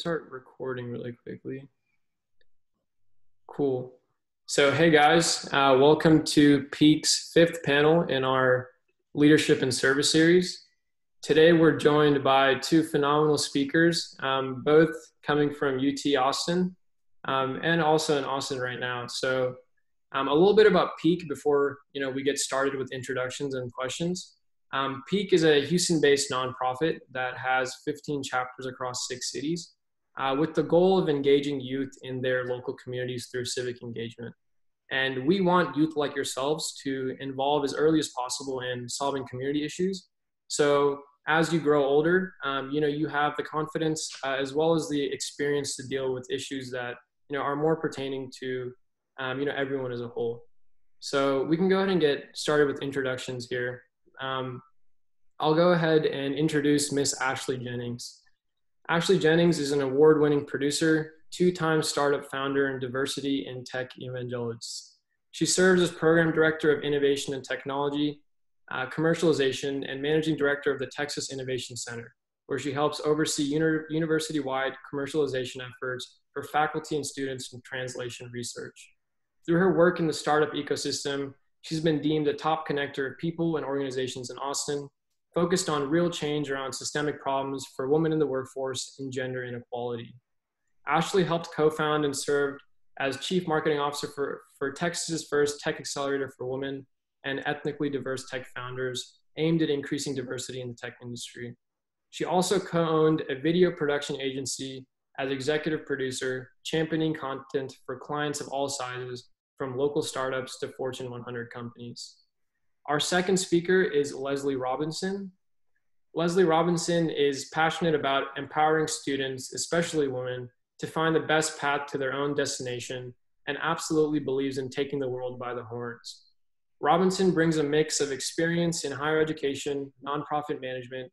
start recording really quickly. Cool. So, hey guys, uh, welcome to PEAC's fifth panel in our Leadership and Service series. Today we're joined by two phenomenal speakers, um, both coming from UT Austin um, and also in Austin right now. So, um, a little bit about PEAC before you know we get started with introductions and questions. Um, PEAC is a Houston-based nonprofit that has 15 chapters across six cities, uh, with the goal of engaging youth in their local communities through civic engagement. And we want youth like yourselves to involve as early as possible in solving community issues. So as you grow older, um, you know you have the confidence uh, as well as the experience to deal with issues that you know are more pertaining to um, you know everyone as a whole. So we can go ahead and get started with introductions here. Um, I'll go ahead and introduce Miss Ashley Jennings. Ashley Jennings is an award-winning producer, two-time startup founder, and diversity in tech evangelist. She serves as program director of innovation and technology, uh, commercialization, and managing director of the Texas Innovation Center, where she helps oversee uni university-wide commercialization efforts for faculty and students in translation research. Through her work in the startup ecosystem, She's been deemed a top connector of people and organizations in Austin, focused on real change around systemic problems for women in the workforce and gender inequality. Ashley helped co-found and served as Chief Marketing Officer for, for Texas's first tech accelerator for women and ethnically diverse tech founders aimed at increasing diversity in the tech industry. She also co-owned a video production agency as executive producer, championing content for clients of all sizes from local startups to Fortune 100 companies. Our second speaker is Lesley Robinson. Lesley Robinson is passionate about empowering students, especially women, to find the best path to their own destination and absolutely believes in taking the world by the horns. Robinson brings a mix of experience in higher education, nonprofit management,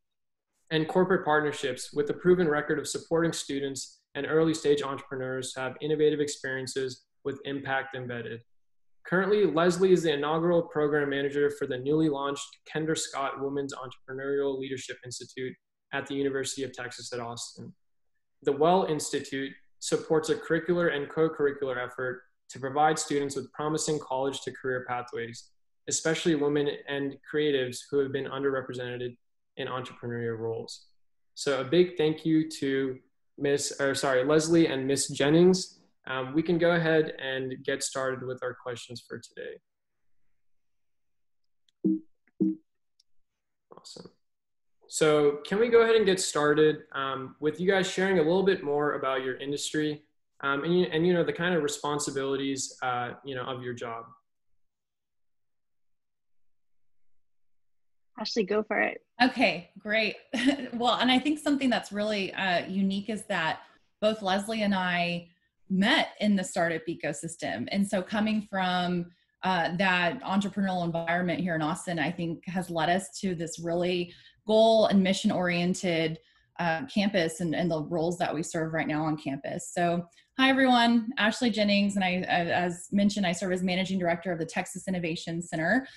and corporate partnerships with a proven record of supporting students and early stage entrepreneurs to have innovative experiences with impact embedded. Currently, Lesley is the inaugural program manager for the newly launched Kendra Scott Women's Entrepreneurial Leadership Institute at the University of Texas at Austin. The WEL Institute supports a curricular and co-curricular effort to provide students with promising college to career pathways, especially women and creatives who have been underrepresented in entrepreneurial roles. So a big thank you to Miss, or sorry, Lesley and Miss Jennings um, we can go ahead and get started with our questions for today. Awesome. So can we go ahead and get started um, with you guys sharing a little bit more about your industry um, and, and, you know, the kind of responsibilities, uh, you know, of your job? Ashley, go for it. Okay, great. well, and I think something that's really uh, unique is that both Lesley and I met in the startup ecosystem. And so coming from uh, that entrepreneurial environment here in Austin, I think has led us to this really goal and mission oriented uh, campus and, and, the roles that we serve right now on campus. So, hi everyone, Ashley Jennings, and I, as mentioned, I serve as managing director of the Texas Innovation Center.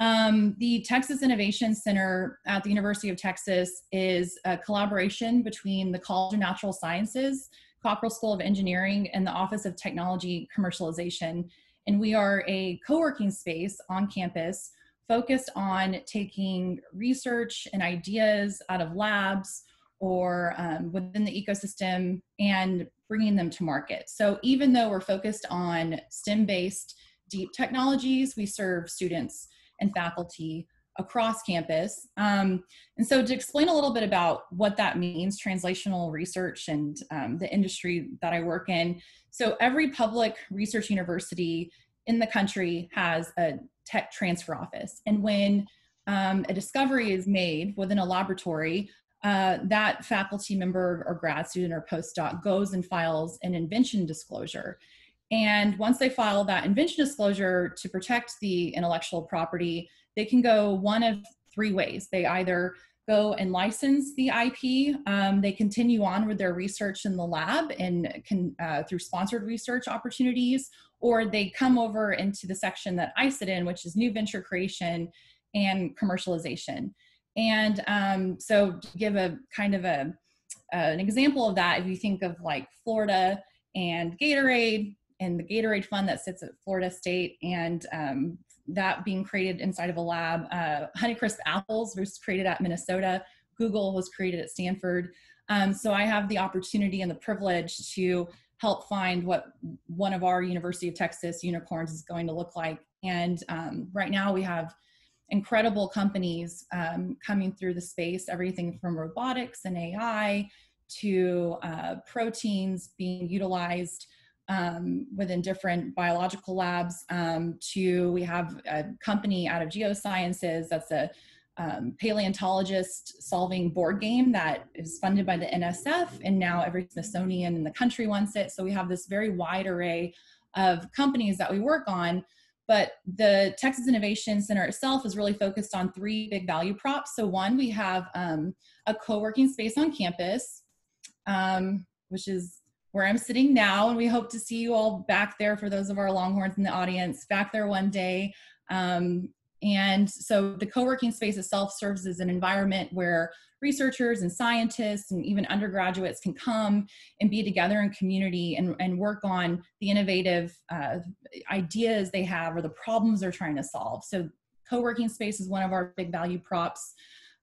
Um, the Texas Innovation Center at the University of Texas is a collaboration between the College of Natural Sciences Cockrell School of Engineering and the Office of Technology Commercialization. And we are a co working space on campus focused on taking research and ideas out of labs or um, within the ecosystem and bringing them to market. So even though we're focused on STEM based deep technologies, we serve students and faculty across campus. Um, and so to explain a little bit about what that means, translational research and um, the industry that I work in. So every public research university in the country has a tech transfer office. And when um, a discovery is made within a laboratory, uh, that faculty member or grad student or postdoc goes and files an invention disclosure. And once they file that invention disclosure to protect the intellectual property, they can go one of three ways. They either go and license the IP. Um, they continue on with their research in the lab and can uh, through sponsored research opportunities, or they come over into the section that I sit in, which is new venture creation and commercialization. And um, so, to give a kind of a an example of that, if you think of like Florida and Gatorade and the Gatorade Fund that sits at Florida State and um, that being created inside of a lab, uh, Honeycrisp Apples was created at Minnesota, Google was created at Stanford. Um, so I have the opportunity and the privilege to help find what one of our University of Texas unicorns is going to look like. And um, right now we have incredible companies um, coming through the space, everything from robotics and AI to uh, proteins being utilized um, within different biological labs um, to we have a company out of geosciences that's a um, paleontologist solving board game that is funded by the NSF and now every Smithsonian in the country wants it. So we have this very wide array of companies that we work on but the Texas Innovation Center itself is really focused on three big value props. So, one, we have um, a co working space on campus, um, which is where I'm sitting now. And we hope to see you all back there for those of our Longhorns in the audience, back there one day. Um, and so the co-working space itself serves as an environment where researchers and scientists and even undergraduates can come and be together in community and, and work on the innovative uh, ideas they have or the problems they're trying to solve. So co-working space is one of our big value props.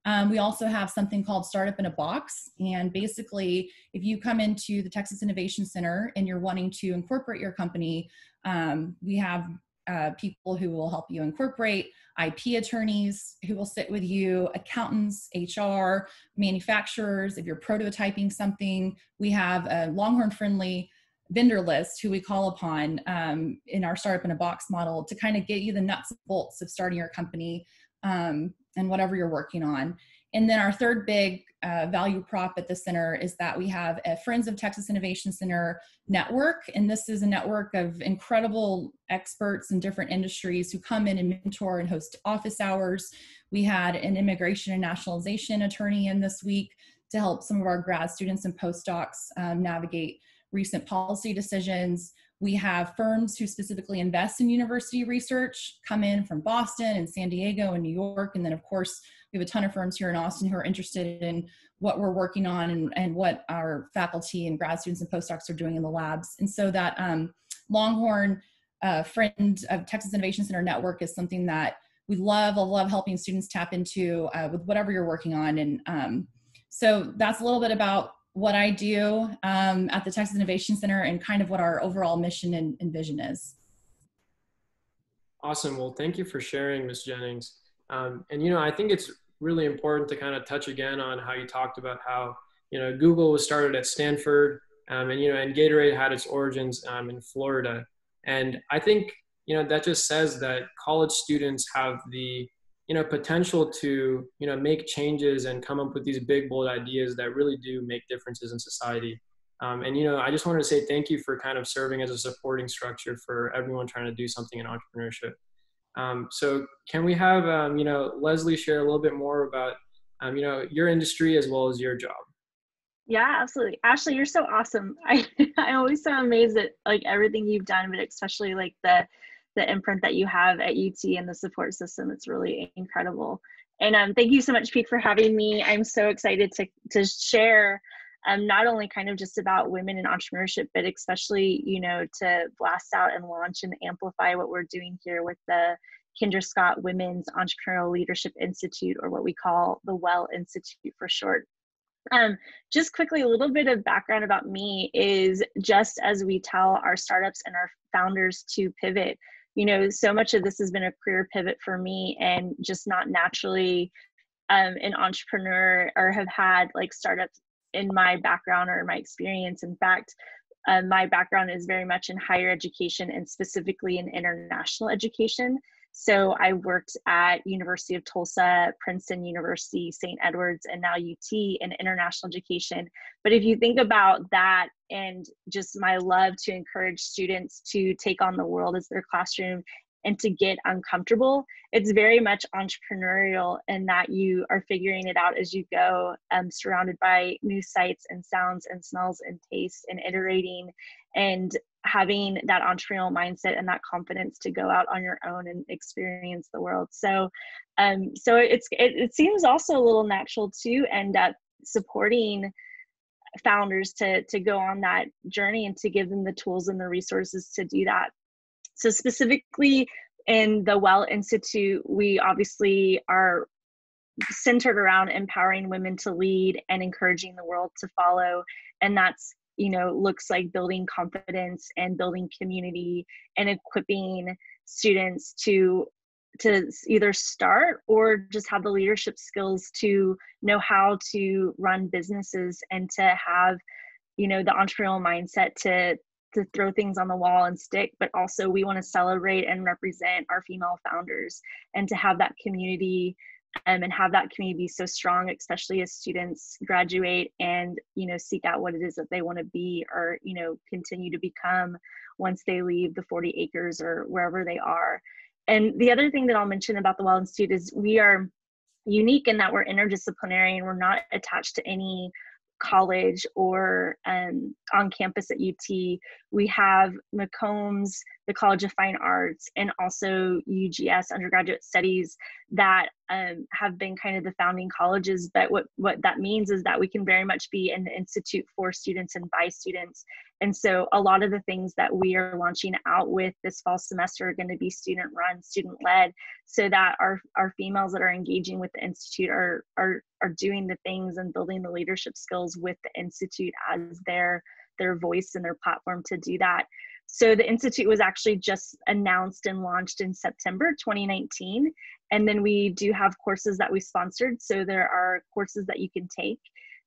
Um, we also have something called Startup in a Box. And basically, if you come into the Texas Innovation Center and you're wanting to incorporate your company, um, we have uh, people who will help you incorporate, IP attorneys who will sit with you, accountants, HR, manufacturers. If you're prototyping something, we have a Longhorn friendly vendor list who we call upon um, in our startup in a box model to kind of get you the nuts and bolts of starting your company um, and whatever you're working on. And then our third big uh, value prop at the center is that we have a Friends of Texas Innovation Center network. And this is a network of incredible experts in different industries who come in and mentor and host office hours. We had an immigration and nationalization attorney in this week to help some of our grad students and postdocs um, navigate recent policy decisions. We have firms who specifically invest in university research come in from Boston and San Diego and New York. And then, of course, we have a ton of firms here in Austin who are interested in what we're working on and, and what our faculty and grad students and postdocs are doing in the labs. And so that um, Longhorn uh, Friend of Texas Innovation Center network is something that we love. Love helping students tap into uh, with whatever you're working on. And um, so that's a little bit about what I do um, at the Texas Innovation Center and kind of what our overall mission and, and vision is. Awesome. Well, thank you for sharing, Ms. Jennings. Um, and you know, I think it's really important to kind of touch again on how you talked about how you know Google was started at Stanford, um, and you know, and Gatorade had its origins um, in Florida. And I think you know that just says that college students have the you know potential to you know make changes and come up with these big bold ideas that really do make differences in society. Um, and you know, I just wanted to say thank you for kind of serving as a supporting structure for everyone trying to do something in entrepreneurship. Um, so can we have, um, you know, Lesley share a little bit more about, um, you know, your industry as well as your job? Yeah, absolutely. Ashley, you're so awesome. I, I always so amazed at like everything you've done, but especially like the, the imprint that you have at UT and the support system. It's really incredible. And um, thank you so much, Pete, for having me. I'm so excited to, to share um, not only kind of just about women in entrepreneurship, but especially, you know, to blast out and launch and amplify what we're doing here with the Kendra Scott Women's Entrepreneurial Leadership Institute, or what we call the WEL Institute for short. Um, just quickly, a little bit of background about me is just as we tell our startups and our founders to pivot, you know, so much of this has been a career pivot for me and just not naturally um, an entrepreneur or have had like startups in my background or my experience. In fact, uh, my background is very much in higher education and specifically in international education. So I worked at University of Tulsa, Princeton University, St. Edwards, and now UT in international education. But if you think about that and just my love to encourage students to take on the world as their classroom and to get uncomfortable. It's very much entrepreneurial in that you are figuring it out as you go, um, surrounded by new sights and sounds and smells and tastes and iterating and having that entrepreneurial mindset and that confidence to go out on your own and experience the world. So, um, so it's it, it seems also a little natural to end up supporting founders to to go on that journey and to give them the tools and the resources to do that so specifically in the WEL institute we obviously are centered around empowering women to lead and encouraging the world to follow and that's you know looks like building confidence and building community and equipping students to to either start or just have the leadership skills to know how to run businesses and to have you know the entrepreneurial mindset to to throw things on the wall and stick but also we want to celebrate and represent our female founders and to have that community um, and have that community be so strong especially as students graduate and you know seek out what it is that they want to be or you know continue to become once they leave the 40 acres or wherever they are and the other thing that i'll mention about the WEL institute is we are unique in that we're interdisciplinary and we're not attached to any college or um, on campus at UT. We have McCombs, the College of Fine Arts, and also UGS undergraduate studies that um, have been kind of the founding colleges. But what, what that means is that we can very much be an institute for students and by students. And so a lot of the things that we are launching out with this fall semester are going to be student run, student led, so that our, our females that are engaging with the Institute are, are, are doing the things and building the leadership skills with the Institute as their, their voice and their platform to do that. So the Institute was actually just announced and launched in September 2019. And then we do have courses that we sponsored. So there are courses that you can take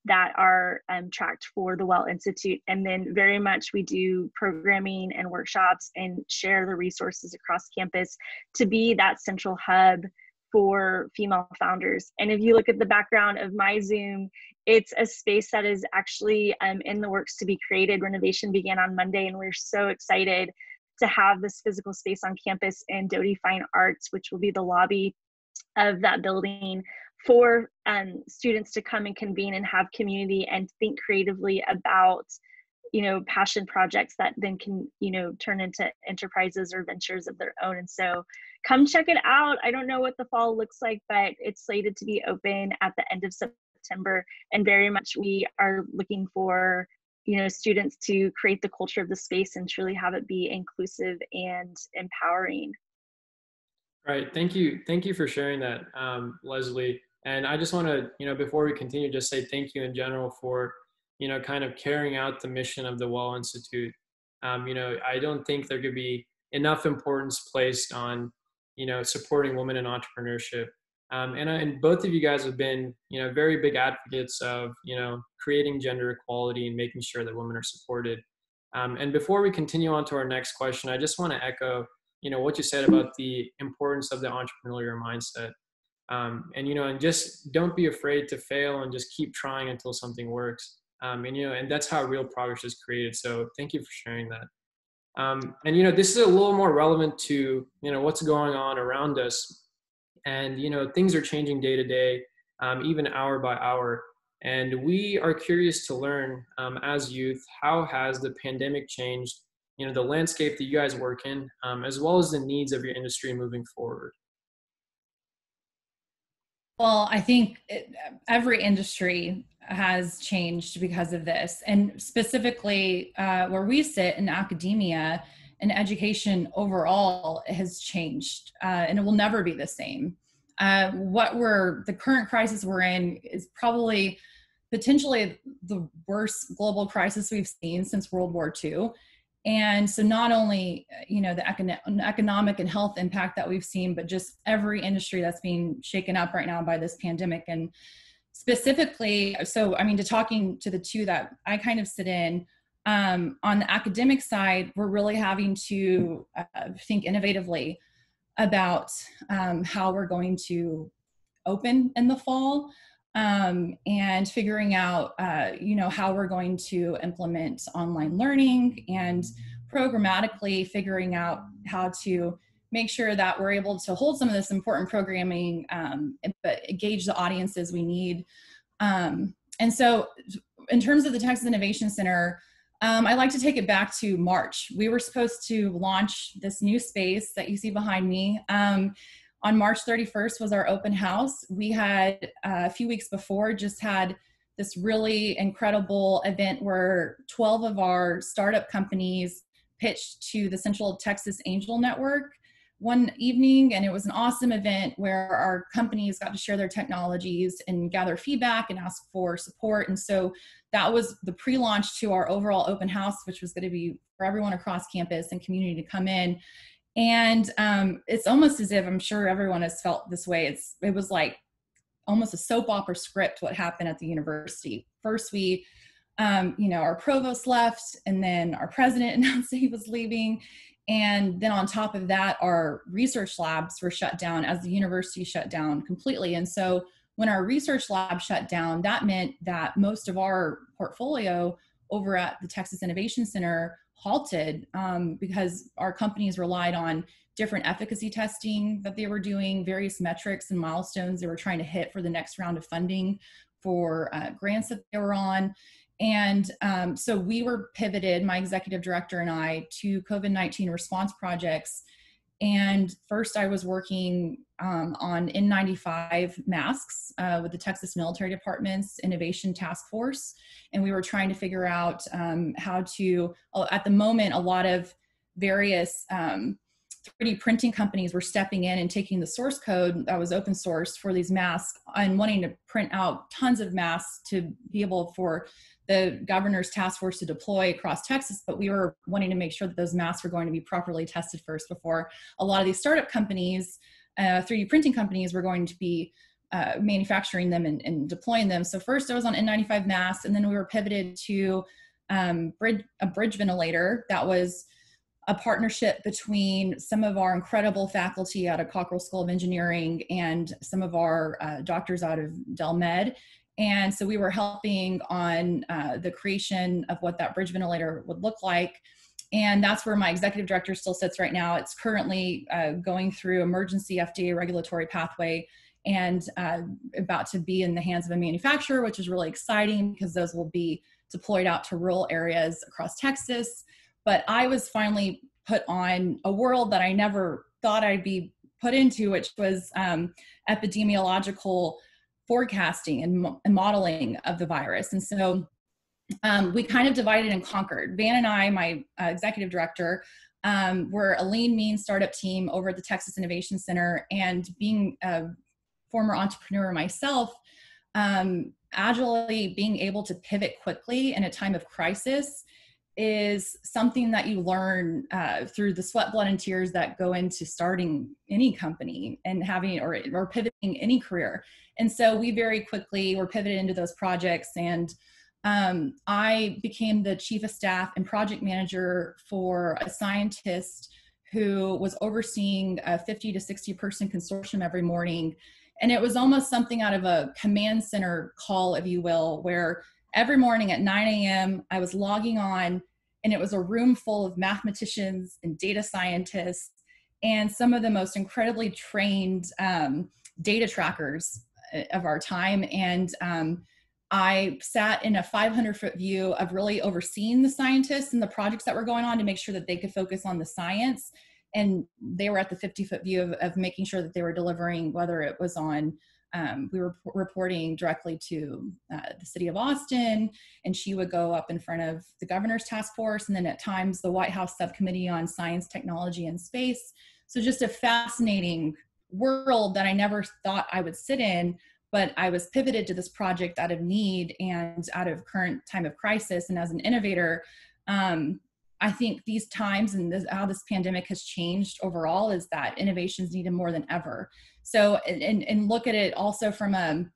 that are um, tracked for the WEL Institute. And then very much we do programming and workshops and share the resources across campus to be that central hub for female founders. And if you look at the background of my Zoom, it's a space that is actually um, in the works to be created. Renovation began on Monday, and we're so excited to have this physical space on campus in Doty Fine Arts, which will be the lobby of that building for um, students to come and convene and have community and think creatively about you know passion projects that then can you know turn into enterprises or ventures of their own. And so come check it out. I don't know what the fall looks like but it's slated to be open at the end of september. And very much we are looking for you know students to create the culture of the space and truly have it be inclusive and empowering. Right. Thank you. Thank you for sharing that um, lesley. And I just want to, you know, before we continue, just say thank you in general for, you know, kind of carrying out the mission of the WEL Institute. Um, you know, I don't think there could be enough importance placed on, you know, supporting women in entrepreneurship. Um, and, and both of you guys have been, you know, very big advocates of, you know, creating gender equality and making sure that women are supported. Um, and before we continue on to our next question, I just want to echo, you know, what you said about the importance of the entrepreneurial mindset um, and you know and just don't be afraid to fail and just keep trying until something works um, and you know and that's how real progress is created. So thank you for sharing that. Um, and you know this is a little more relevant to you know what's going on around us. And you know things are changing day to day um, even hour by hour. And we are curious to learn um, as youth how has the pandemic changed you know the landscape that you guys work in um, as well as the needs of your industry moving forward well, I think it, every industry has changed because of this. And specifically, uh, where we sit in academia and education overall has changed, uh, and it will never be the same. Uh, what we're, the current crisis we're in is probably potentially the worst global crisis we've seen since World War II and so not only you know the economic and health impact that we've seen but just every industry that's being shaken up right now by this pandemic. And specifically so i mean to talking to the two that i kind of sit in um, on the academic side we're really having to uh, think innovatively about um, how we're going to open in the fall um, and figuring out, uh, you know, how we're going to implement online learning and programmatically figuring out how to make sure that we're able to hold some of this important programming, um, but engage the audiences we need. Um, and so, in terms of the Texas Innovation Center, um, I like to take it back to March. We were supposed to launch this new space that you see behind me. On March 31st was our open house. We had uh, a few weeks before just had this really incredible event where 12 of our startup companies pitched to the Central Texas Angel Network one evening and it was an awesome event where our companies got to share their technologies and gather feedback and ask for support and so that was the pre-launch to our overall open house which was going to be for everyone across campus and community to come in and um, it's almost as if i'm sure everyone has felt this way it's it was like almost a soap opera script what happened at the university. First we um, you know our provost left and then our president announced that he was leaving and then on top of that our research labs were shut down as the university shut down completely. And so when our research lab shut down that meant that most of our portfolio over at the texas innovation center halted um, because our companies relied on different efficacy testing that they were doing, various metrics and milestones they were trying to hit for the next round of funding for uh, grants that they were on. And um, so we were pivoted, my executive director and I, to COVID 19 response projects. And first, I was working um, on N95 masks uh, with the Texas Military Department's Innovation Task Force. And we were trying to figure out um, how to, at the moment, a lot of various um, 3D printing companies were stepping in and taking the source code that was open source for these masks and wanting to print out tons of masks to be able for the governor's task force to deploy across Texas, but we were wanting to make sure that those masks were going to be properly tested first before a lot of these startup companies, uh, 3D printing companies, were going to be uh, manufacturing them and, and, deploying them. So first I was on N95 masks, and then we were pivoted to um, bridge, a bridge ventilator that was a partnership between some of our incredible faculty out of Cockrell School of Engineering and some of our uh, doctors out of Dell Med. And so we were helping on uh, the creation of what that bridge ventilator would look like. And that's where my executive director still sits right now. It's currently uh, going through emergency FDA regulatory pathway and uh, about to be in the hands of a manufacturer, which is really exciting because those will be deployed out to rural areas across Texas but I was finally put on a world that I never thought I'd be put into, which was um, epidemiological forecasting and, mo- and, modeling of the virus. And so um, we kind of divided and conquered. Van and I, my uh, executive director, um, were a lean, mean startup team over at the Texas Innovation Center. And being a former entrepreneur myself, um, agilely being able to pivot quickly in a time of crisis is something that you learn uh, through the sweat, blood, and tears that go into starting any company and having or, or pivoting any career. And so we very quickly were pivoted into those projects. And um, I became the chief of staff and project manager for a scientist who was overseeing a 50 to 60 person consortium every morning. And it was almost something out of a command center call, if you will, where every morning at 9 a.m. I was logging on, and it was a room full of mathematicians and data scientists and some of the most incredibly trained um, data trackers uh, of our time. And um, I sat in a 500 foot view of really overseeing the scientists and the projects that were going on to make sure that they could focus on the science. And they were at the 50 foot view of, of making sure that they were delivering, whether it was on um, we were reporting directly to uh, the city of Austin, and she would go up in front of the governor's task force, and then at times the White House subcommittee on science, technology, and space. So just a fascinating world that I never thought I would sit in, but I was pivoted to this project out of need and out of current time of crisis. And as an innovator, um, I think these times and this, how this pandemic has changed overall is that innovations needed more than ever. So, and, and look at it also from a,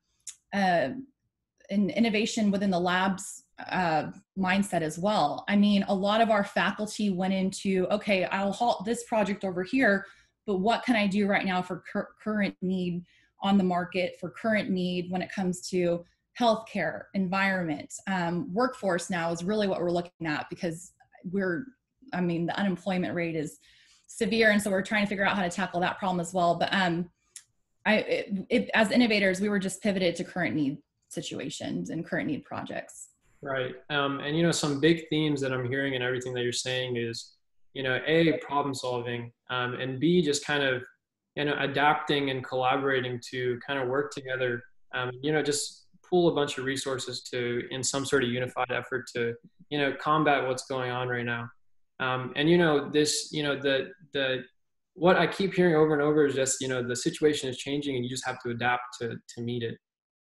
a an innovation within the labs uh, mindset as well. I mean, a lot of our faculty went into, okay, I'll halt this project over here, but what can I do right now for cur- current need on the market, for current need when it comes to healthcare, environment, um, workforce now is really what we're looking at because we're i mean the unemployment rate is severe and so we're trying to figure out how to tackle that problem as well. But um i it, it, as innovators we were just pivoted to current need situations and current need projects. Right. Um, and you know some big themes that i'm hearing and everything that you're saying is you know a problem solving um, and b just kind of you know adapting and collaborating to kind of work together. Um, you know just pool a bunch of resources to in some sort of unified effort to you know combat what's going on right now. Um, and you know this you know the the what i keep hearing over and over is just you know the situation is changing and you just have to adapt to to meet it.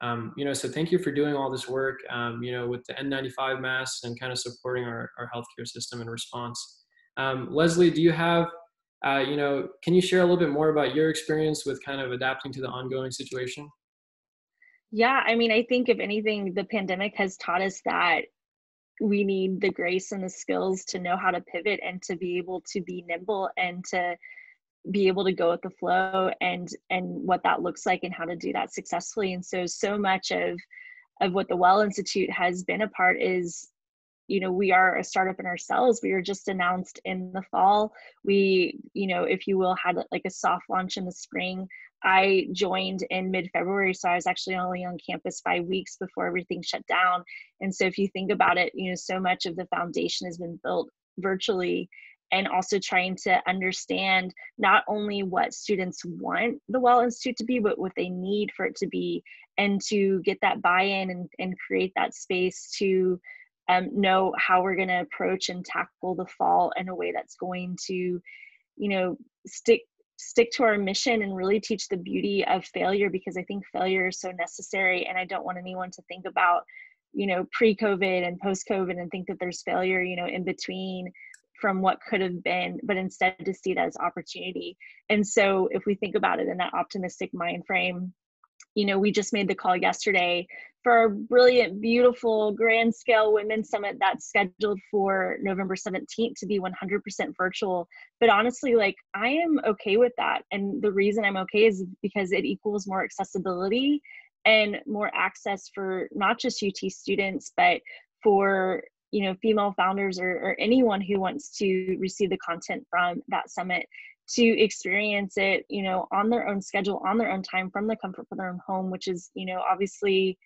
Um, you know so thank you for doing all this work um, you know with the n95 masks and kind of supporting our, our healthcare system in response. Um, lesley do you have uh, you know can you share a little bit more about your experience with kind of adapting to the ongoing situation? Yeah, I mean, I think if anything, the pandemic has taught us that we need the grace and the skills to know how to pivot and to be able to be nimble and to be able to go with the flow and and what that looks like and how to do that successfully. And so so much of of what the WEL institute has been a part is you know we are a startup in ourselves. We were just announced in the fall. We you know if you will had like a soft launch in the spring I joined in mid February, so I was actually only on campus five weeks before everything shut down. And so, if you think about it, you know, so much of the foundation has been built virtually and also trying to understand not only what students want the WEL Institute to be, but what they need for it to be, and to get that buy in and, and create that space to um, know how we're going to approach and tackle the fall in a way that's going to, you know, stick stick to our mission and really teach the beauty of failure because I think failure is so necessary. And I don't want anyone to think about, you know, pre COVID and post COVID and think that there's failure, you know, in between from what could have been, but instead to see that as opportunity. And so if we think about it in that optimistic mind frame, you know, we just made the call yesterday for a brilliant, beautiful, grand scale women's summit that's scheduled for November 17th to be 100% virtual. But honestly, like I am okay with that. And the reason I'm okay is because it equals more accessibility and more access for not just UT students, but for you know female founders or, or anyone who wants to receive the content from that summit to experience it you know on their own schedule on their own time from the comfort of their own home which is you know obviously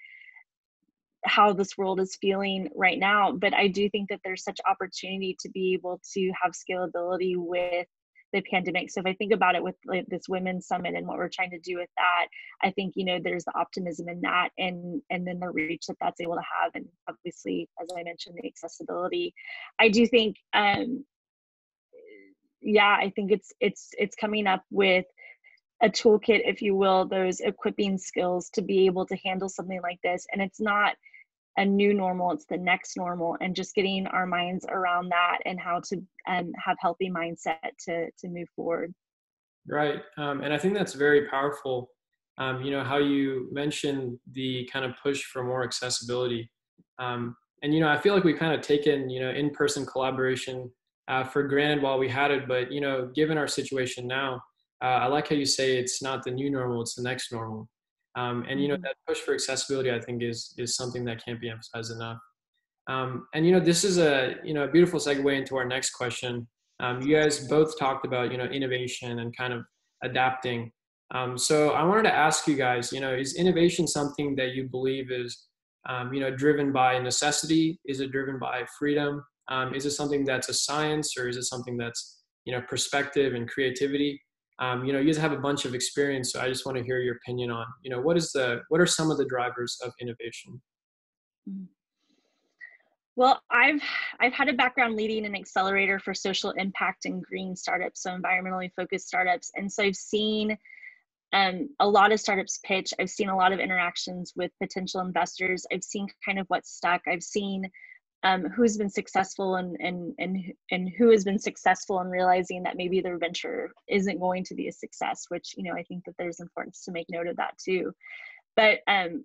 how this world is feeling right now. But i do think that there's such opportunity to be able to have scalability with the pandemic. So if i think about it with like this women's summit and what we're trying to do with that i think you know there's the optimism in that and and then the reach that that's able to have. And obviously as i mentioned the accessibility. I do think um yeah, I think it's it's it's coming up with a toolkit, if you will, those equipping skills to be able to handle something like this. And it's not a new normal, it's the next normal, and just getting our minds around that and how to um, have healthy mindset to to move forward. Right, um, and I think that's very powerful. Um, you know how you mentioned the kind of push for more accessibility, um, and you know I feel like we've kind of taken you know in-person collaboration uh, for granted while we had it. But you know, given our situation now, uh, I like how you say it's not the new normal; it's the next normal. Um, and you know, mm-hmm. that push for accessibility, I think, is is something that can't be emphasized enough. Um, and you know, this is a you know a beautiful segue into our next question. Um, you guys both talked about you know innovation and kind of adapting. Um, so I wanted to ask you guys, you know, is innovation something that you believe is um, you know driven by necessity? Is it driven by freedom? Um, is it something that's a science or is it something that's you know perspective and creativity? Um, you know, you guys have a bunch of experience, so I just want to hear your opinion on you know what is the what are some of the drivers of innovation? Mm-hmm. Well, I've I've had a background leading an accelerator for social impact and green startups, so environmentally focused startups, and so I've seen um, a lot of startups pitch. I've seen a lot of interactions with potential investors. I've seen kind of what's stuck. I've seen um, who's been successful and, and and and who has been successful in realizing that maybe their venture isn't going to be a success which you know i think that there's importance to make note of that too. But um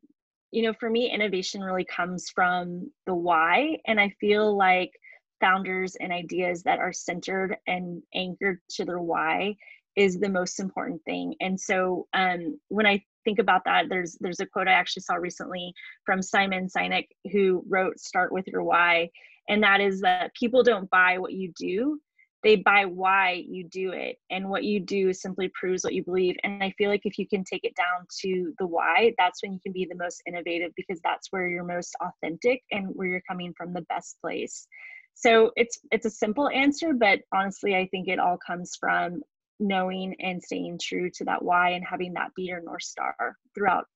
you know for me innovation really comes from the why and i feel like founders and ideas that are centered and anchored to their why is the most important thing and so um, when i think about that there's there's a quote i actually saw recently from simon sinek who wrote start with your why and that is that people don't buy what you do they buy why you do it and what you do simply proves what you believe and i feel like if you can take it down to the why that's when you can be the most innovative because that's where you're most authentic and where you're coming from the best place. So it's it's a simple answer but honestly i think it all comes from knowing and staying true to that why and having that be your north star throughout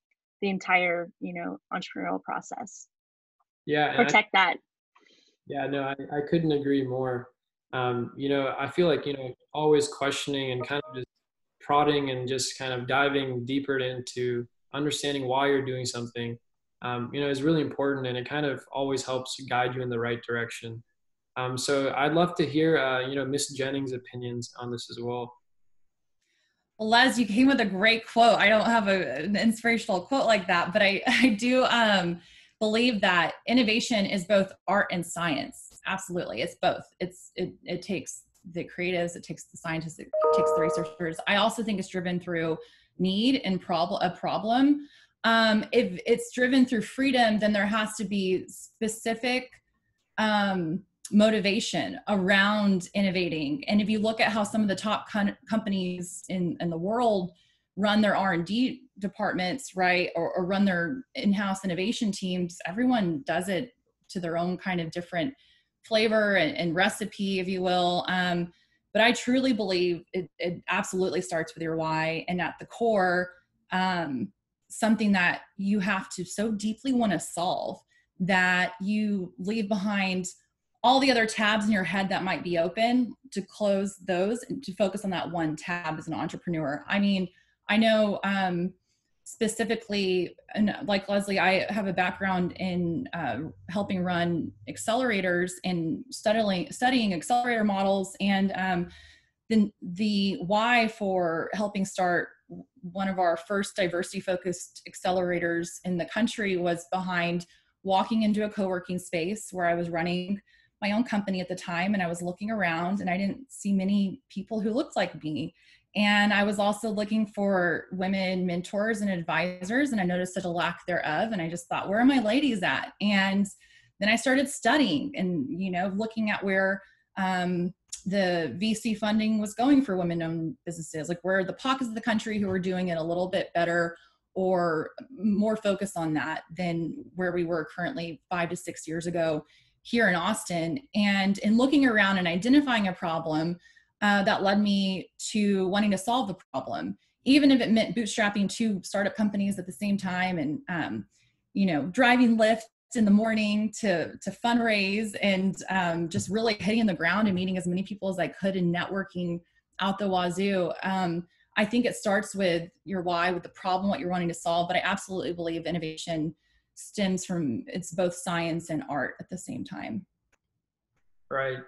the entire you know entrepreneurial process. Yeah protect I, that. Yeah no I, I couldn't agree more. Um, you know i feel like you know always questioning and kind of just prodding and just kind of diving deeper into understanding why you're doing something um, you know is really important and it kind of always helps guide you in the right direction. Um, so i'd love to hear uh, you know miss jennings opinions on this as well well, Les, you came with a great quote. I don't have a, an inspirational quote like that, but I, I do um, believe that innovation is both art and science. Absolutely, it's both. It's it, it takes the creatives, it takes the scientists, it takes the researchers. I also think it's driven through need and problem a problem. Um, if it's driven through freedom, then there has to be specific um, motivation around innovating. And if you look at how some of the top con- companies in, in the world run their r&d departments right or, or run their in-house innovation teams everyone does it to their own kind of different flavor and, and recipe if you will. Um, but i truly believe it, it, absolutely starts with your why and at the core um, something that you have to so deeply want to solve that you leave behind all the other tabs in your head that might be open to close those and to focus on that one tab as an entrepreneur. I mean, I know um, specifically, and like Lesley, I have a background in uh, helping run accelerators and studying studying accelerator models, and um, the the why for helping start one of our first diversity focused accelerators in the country was behind walking into a co-working space where I was running my own company at the time and I was looking around and I didn't see many people who looked like me. And I was also looking for women mentors and advisors, and I noticed such a lack thereof. And I just thought, where are my ladies at? And then I started studying and, you know, looking at where um, the VC funding was going for women owned businesses, like where the pockets of the country who were doing it a little bit better or more focused on that than where we were currently five to six years ago here in Austin. And in looking around and identifying a problem, uh, that led me to wanting to solve the problem, even if it meant bootstrapping two startup companies at the same time and, um, you know, driving Lyft in the morning to to fundraise and um, just really hitting the ground and meeting as many people as I could and networking out the wazoo. Um, I think it starts with your why, with the problem, what you're wanting to solve. But I absolutely believe innovation stems from it's both science and art at the same time. Right.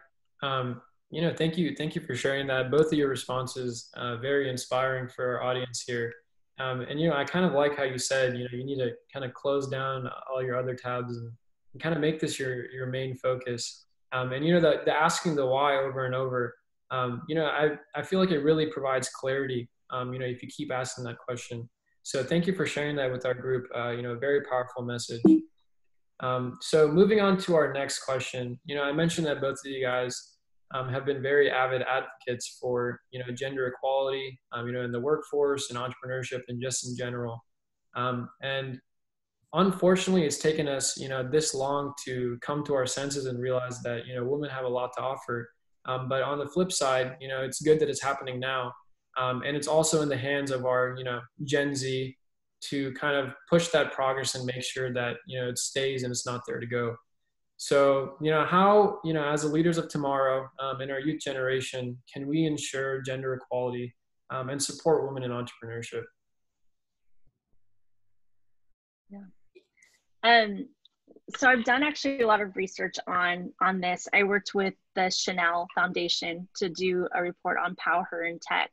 Um, you know thank you thank you for sharing that. Both of your responses uh, very inspiring for our audience here. Um, and you know i kind of like how you said you know you need to kind of close down all your other tabs and, and kind of make this your your main focus. Um, and you know the, the asking the why over and over um, you know I, I feel like it really provides clarity um, you know if you keep asking that question so thank you for sharing that with our group. Uh, you know, a very powerful message. Um, so moving on to our next question, you know, I mentioned that both of you guys um, have been very avid advocates for, you know, gender equality, um, you know, in the workforce and entrepreneurship and just in general. Um, and unfortunately, it's taken us, you know, this long to come to our senses and realize that, you know, women have a lot to offer. Um, but on the flip side, you know, it's good that it's happening now. Um, and it's also in the hands of our, you know, Gen Z to kind of push that progress and make sure that, you know, it stays and it's not there to go. So, you know, how, you know, as the leaders of tomorrow um, in our youth generation, can we ensure gender equality um, and support women in entrepreneurship? Yeah. Um, so I've done actually a lot of research on on this. I worked with the Chanel Foundation to do a report on power her in tech.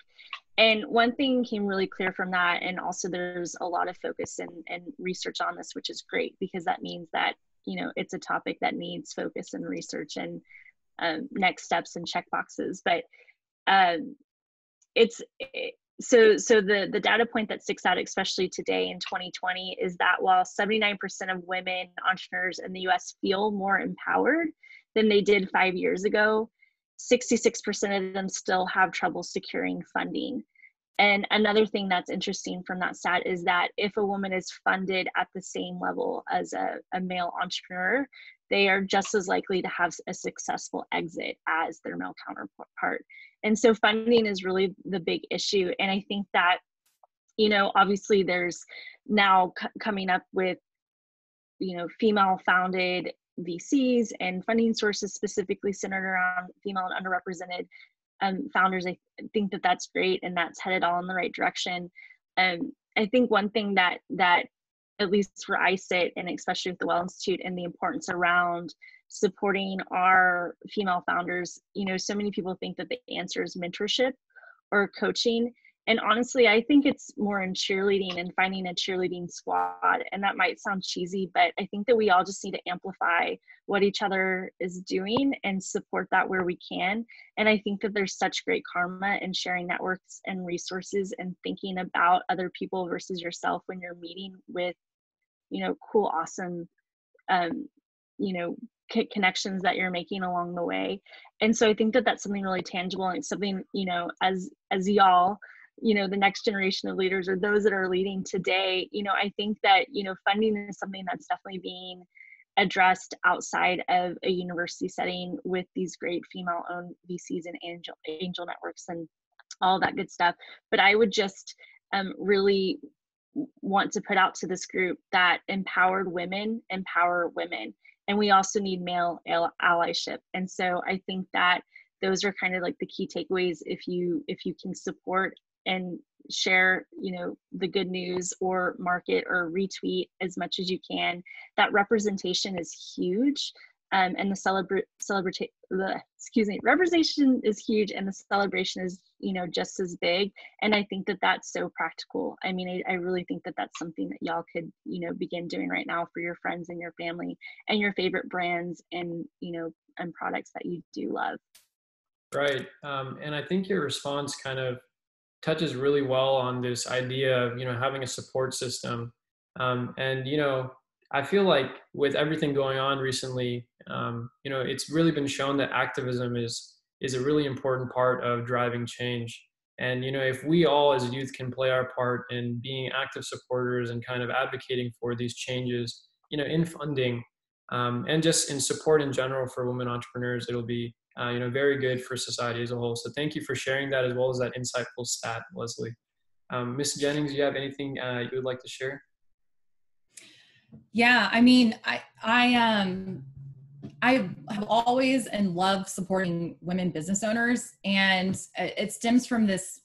And one thing came really clear from that, and also there's a lot of focus and, and research on this, which is great because that means that you know it's a topic that needs focus and research and um, next steps and check boxes. But um, it's it, so so the the data point that sticks out especially today in 2020 is that while 79% of women entrepreneurs in the US feel more empowered than they did 5 years ago 66% of them still have trouble securing funding and another thing that's interesting from that stat is that if a woman is funded at the same level as a, a male entrepreneur, they are just as likely to have a successful exit as their male counterpart. And so funding is really the big issue. And I think that you know, obviously there's now c- coming up with, you know, female founded VCs and funding sources specifically centered around female and underrepresented um, founders. I think that that's great and that's headed all in the right direction. Um, I think one thing that that at least where I sit, and especially with the Well Institute and the importance around supporting our female founders, you know, so many people think that the answer is mentorship or coaching and honestly i think it's more in cheerleading and finding a cheerleading squad and that might sound cheesy but i think that we all just need to amplify what each other is doing and support that where we can. And i think that there's such great karma in sharing networks and resources and thinking about other people versus yourself when you're meeting with you know cool awesome um you know connections that you're making along the way. And so i think that that's something really tangible and something you know as as y'all you know the next generation of leaders or those that are leading today you know i think that you know funding is something that's definitely being addressed outside of a university setting with these great female owned vcs and angel angel networks and all that good stuff. But i would just um, really want to put out to this group that empowered women empower women. And we also need male allyship. And so i think that those are kind of like the key takeaways if you if you can support and share you know the good news or market or retweet as much as you can. That representation is huge um, and the celebrate celebrate excuse me representation is huge and the celebration is you know just as big and i think that that's so practical. I mean I, I really think that that's something that y'all could you know begin doing right now for your friends and your family and your favorite brands and you know and products that you do love. Right um, and i think your response kind of touches really well on this idea of you know having a support system. Um, and you know i feel like with everything going on recently um, you know it's really been shown that activism is is a really important part of driving change. And you know if we all as youth can play our part in being active supporters and kind of advocating for these changes you know in funding um, and just in support in general for women entrepreneurs it'll be uh, you know, very good for society as a whole. So thank you for sharing that as well as that insightful stat, Lesley. Um, Ms. Jennings, do you have anything uh, you would like to share? Yeah, I mean, I, I, um, I have always and love supporting women business owners, and it stems from this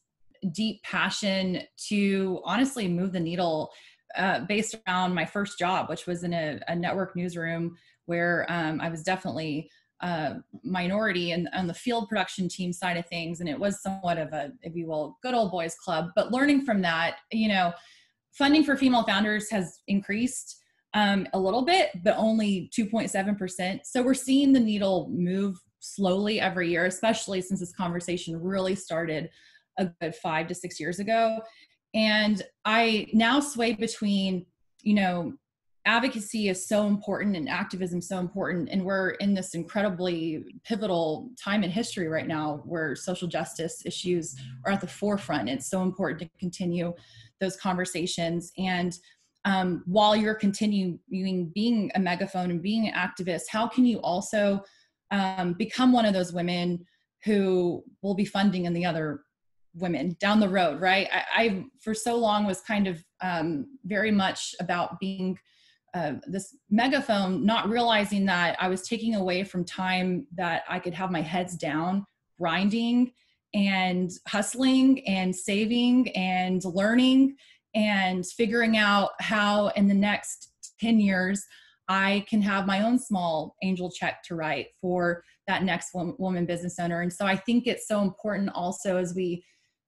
deep passion to honestly move the needle uh, based around my first job, which was in a, a network newsroom where um, I was definitely uh, minority and on the field production team side of things, and it was somewhat of a, if you will, good old boys club. But learning from that, you know, funding for female founders has increased um, a little bit, but only 2.7%. So we're seeing the needle move slowly every year, especially since this conversation really started a good five to six years ago. And I now sway between, you know, advocacy is so important and activism so important and we're in this incredibly pivotal time in history right now where social justice issues are at the forefront. It's so important to continue those conversations. And um, while you're continuing being a megaphone and being an activist how can you also um, become one of those women who will be funding in the other women down the road right? I, I for so long was kind of um, very much about being uh, this megaphone, not realizing that I was taking away from time that I could have my heads down, grinding and hustling and saving and learning and figuring out how in the next 10 years I can have my own small angel check to write for that next woman business owner. And so I think it's so important also as we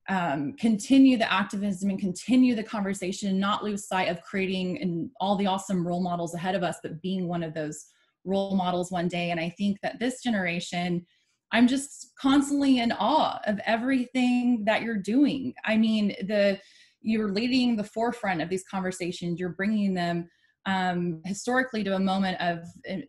um, continue the activism and continue the conversation, and not lose sight of creating and all the awesome role models ahead of us, but being one of those role models one day. And I think that this generation, I'm just constantly in awe of everything that you're doing. I mean, the you're leading the forefront of these conversations. You're bringing them um, historically to a moment of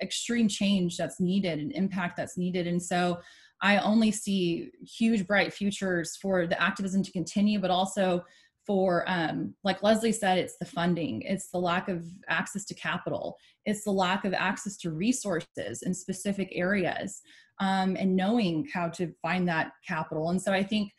extreme change that's needed and impact that's needed. And so I only see huge, bright futures for the activism to continue, but also for, um, like Lesley said, it's the funding, it's the lack of access to capital, it's the lack of access to resources in specific areas, um, and knowing how to find that capital. And so I think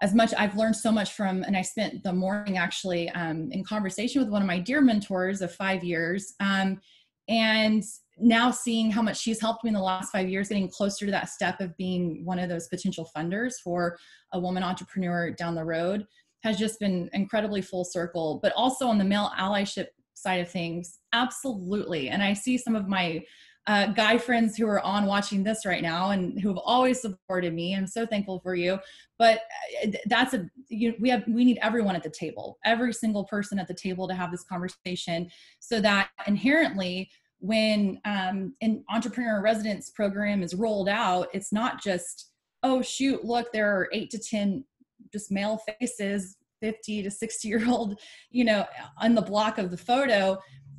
as much i've learned so much from and i spent the morning actually um, in conversation with one of my dear mentors of five years um, and now seeing how much she's helped me in the last five years getting closer to that step of being one of those potential funders for a woman entrepreneur down the road has just been incredibly full circle. But also on the male allyship side of things absolutely. And i see some of my uh, guy friends who are on watching this right now and who have always supported me. I'm so thankful for you. But uh, that's a you, we have we need everyone at the table, every single person at the table to have this conversation, so that inherently when um, an entrepreneur residence program is rolled out, it's not just oh shoot look there are eight to ten just male faces 50 to 60 year old you know on the block of the photo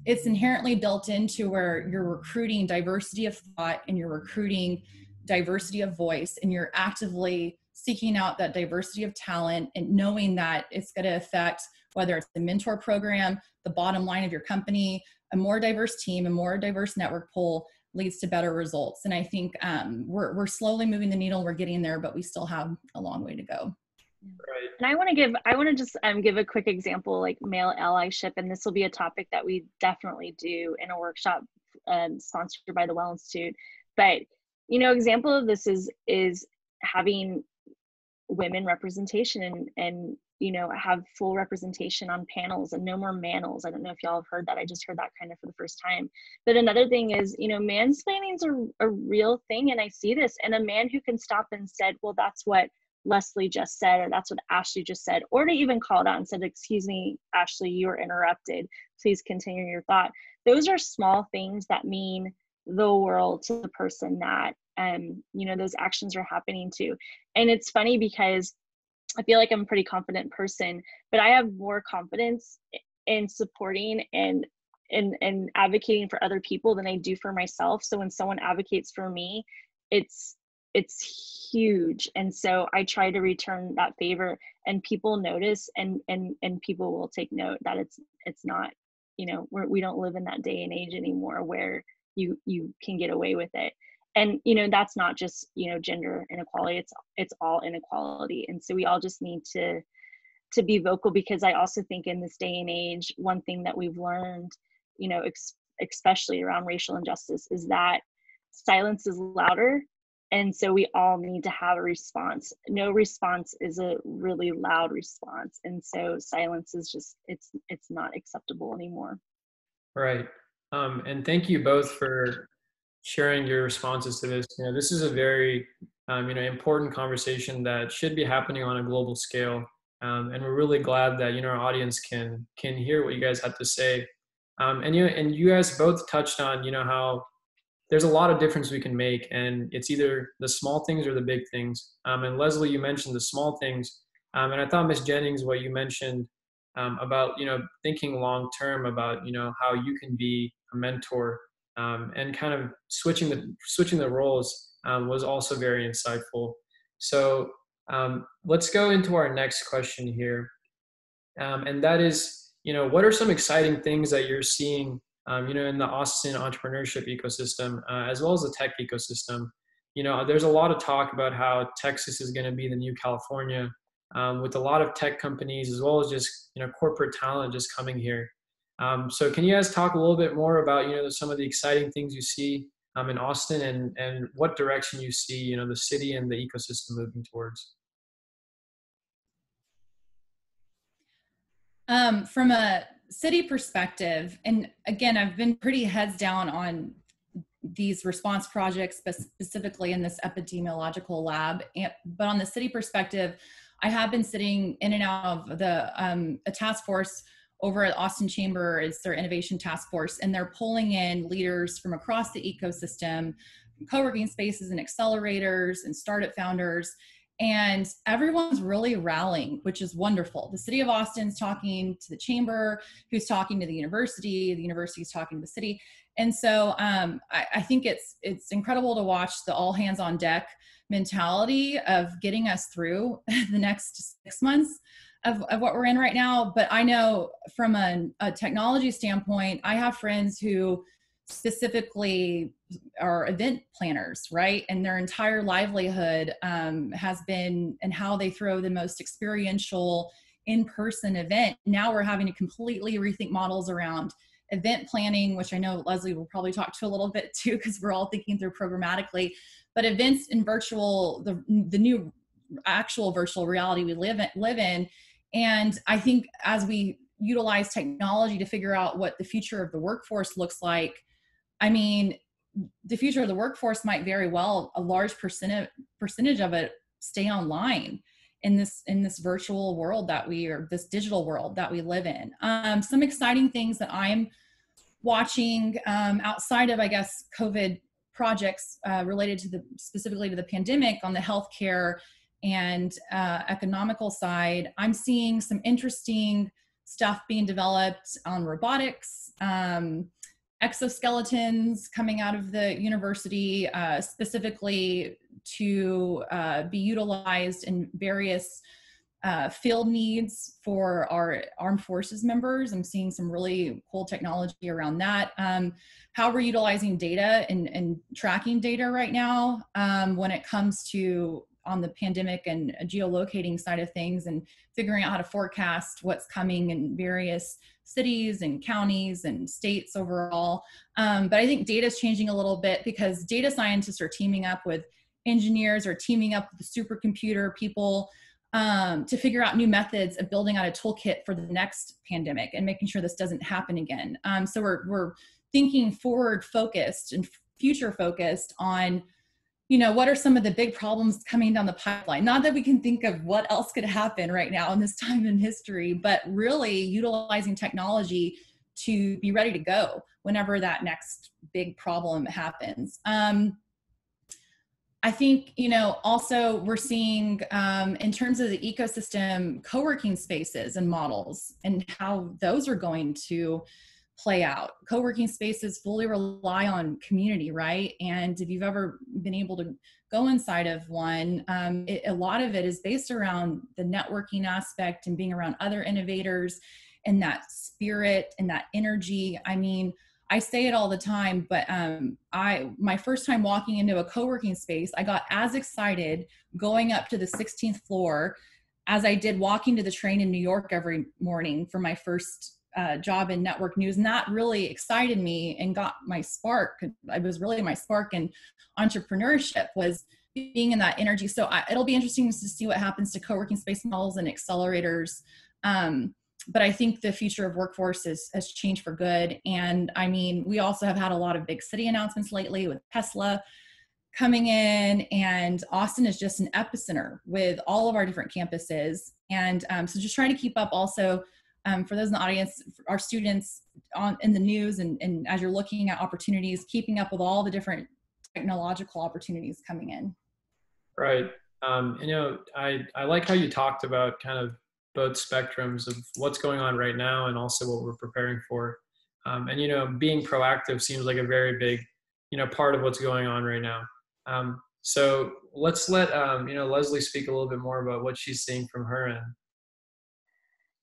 it's inherently built into where you're recruiting diversity of thought and you're recruiting diversity of voice and you're actively seeking out that diversity of talent and knowing that it's going to affect whether it's the mentor program the bottom line of your company a more diverse team a more diverse network pool leads to better results. And i think um, we're, we're slowly moving the needle we're getting there but we still have a long way to go Right. And I want to give, I want to just um, give a quick example, like male allyship, and this will be a topic that we definitely do in a workshop um, sponsored by the WEL Institute. But you know, example of this is is having women representation and and you know have full representation on panels and no more manels. I don't know if y'all have heard that. I just heard that kind of for the first time. But another thing is, you know, mansplaining is a, a real thing, and I see this. And a man who can stop and said, "Well, that's what." Lesley just said, or that's what Ashley just said, or to even call out and said, Excuse me, Ashley, you were interrupted. Please continue your thought. Those are small things that mean the world to the person that um, you know, those actions are happening to. And it's funny because I feel like I'm a pretty confident person, but I have more confidence in supporting and and and advocating for other people than I do for myself. So when someone advocates for me, it's it's huge. And so i try to return that favor and people notice and and and people will take note that it's it's not you know we're, we don't live in that day and age anymore where you you can get away with it. And you know that's not just you know gender inequality it's it's all inequality. And so we all just need to to be vocal because i also think in this day and age one thing that we've learned you know ex- especially around racial injustice is that silence is louder and so we all need to have a response. No response is a really loud response. And so silence is just it's it's not acceptable anymore. Right. Um, and thank you both for sharing your responses to this. You know this is a very um, you know important conversation that should be happening on a global scale. Um, and we're really glad that you know our audience can can hear what you guys have to say. Um, and you and you guys both touched on you know how there's a lot of difference we can make and it's either the small things or the big things. Um, and lesley you mentioned the small things. Um, and i thought miss jennings what you mentioned um, about you know thinking long term about you know how you can be a mentor um, and kind of switching the switching the roles um, was also very insightful. So um, let's go into our next question here. And that is you know what are some exciting things that you're seeing um, you know, in the Austin entrepreneurship ecosystem, uh, as well as the tech ecosystem. You know, there's a lot of talk about how Texas is going to be the new California, um, with a lot of tech companies as well as just you know corporate talent just coming here. Um, so, can you guys talk a little bit more about you know some of the exciting things you see um, in Austin and and what direction you see you know the city and the ecosystem moving towards? Um, from a city perspective, and again, I've been pretty heads down on these response projects, specifically in this epidemiological lab. But on the city perspective, I have been sitting in and out of the um, a task force over at Austin Chamber. It's their innovation task force, and they're pulling in leaders from across the ecosystem, co-working spaces and accelerators and startup founders and everyone's really rallying which is wonderful. The city of austin's talking to the chamber who's talking to the university the university is talking to the city. And so um, I, I, think it's it's incredible to watch the all hands on deck mentality of getting us through the next six months of, of what we're in right now. But i know from a, a technology standpoint i have friends who specifically are event planners, right? And their entire livelihood um, has been and how they throw the most experiential in-person event. Now we're having to completely rethink models around event planning, which I know Lesley will probably talk to a little bit too, because we're all thinking through programmatically. But events in virtual, the the new actual virtual reality we live in, live in, and I think as we utilize technology to figure out what the future of the workforce looks like, I mean, the future of the workforce might very well a large percentage percentage of it stay online in this in this virtual world that we or this digital world that we live in. Um, some exciting things that i'm watching um, outside of i guess covid projects uh, related to the specifically to the pandemic on the healthcare and uh, economical side i'm seeing some interesting stuff being developed on robotics um, exoskeletons coming out of the university uh, specifically to uh, be utilized in various uh, field needs for our armed forces members. I'm seeing some really cool technology around that. Um, how we're utilizing data and, and tracking data right now um, when it comes to on the pandemic and geolocating side of things and figuring out how to forecast what's coming in various cities and counties and states overall. Um, but I think data is changing a little bit because data scientists are teaming up with engineers or teaming up with the supercomputer people um, to figure out new methods of building out a toolkit for the next pandemic and making sure this doesn't happen again. Um, so we're, we're thinking forward focused and future focused on you know what are some of the big problems coming down the pipeline? Not that we can think of what else could happen right now in this time in history but really utilizing technology to be ready to go whenever that next big problem happens. Um, I think, you know, also we're seeing um, in terms of the ecosystem, co working spaces and models and how those are going to play out. Co working spaces fully rely on community, right? And if you've ever been able to go inside of one, um, it, a lot of it is based around the networking aspect and being around other innovators and that spirit and that energy. I mean, I say it all the time, but um, I my first time walking into a co-working space, I got as excited going up to the 16th floor as I did walking to the train in New York every morning for my first uh, job in network news. And that really excited me and got my spark. It was really my spark in entrepreneurship was being in that energy. So I, it'll be interesting to see what happens to co-working space models and accelerators. Um, but I think the future of workforce is, has changed for good. And I mean, we also have had a lot of big city announcements lately with Tesla coming in, and Austin is just an epicenter with all of our different campuses. And um, so just trying to keep up also um, for those in the audience, our students on in the news and, and as you're looking at opportunities, keeping up with all the different technological opportunities coming in. Right. Um, you know, I, I like how you talked about kind of both spectrums of what's going on right now and also what we're preparing for. Um, and you know, being proactive seems like a very big, you know, part of what's going on right now. Um, so let's let um, you know Lesley speak a little bit more about what she's seeing from her end.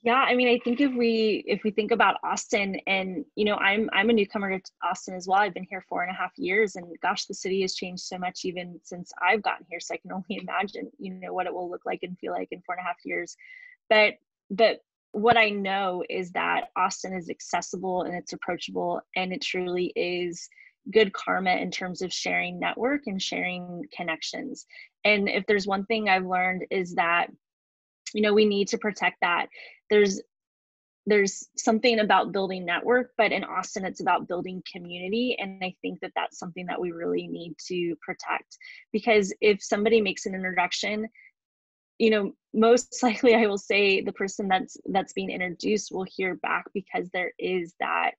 Yeah, I mean, I think if we if we think about Austin, and you know, I'm I'm a newcomer to Austin as well. I've been here four and a half years, and gosh, the city has changed so much even since I've gotten here. So I can only imagine, you know, what it will look like and feel like in four and a half years but but what I know is that Austin is accessible and it's approachable and it truly is good karma in terms of sharing network and sharing connections. And if there's one thing I've learned is that you know we need to protect that. There's there's something about building network but in austin it's about building community and i think that that's something that we really need to protect because if somebody makes an introduction you know most likely i will say the person that's that's being introduced will hear back because there is that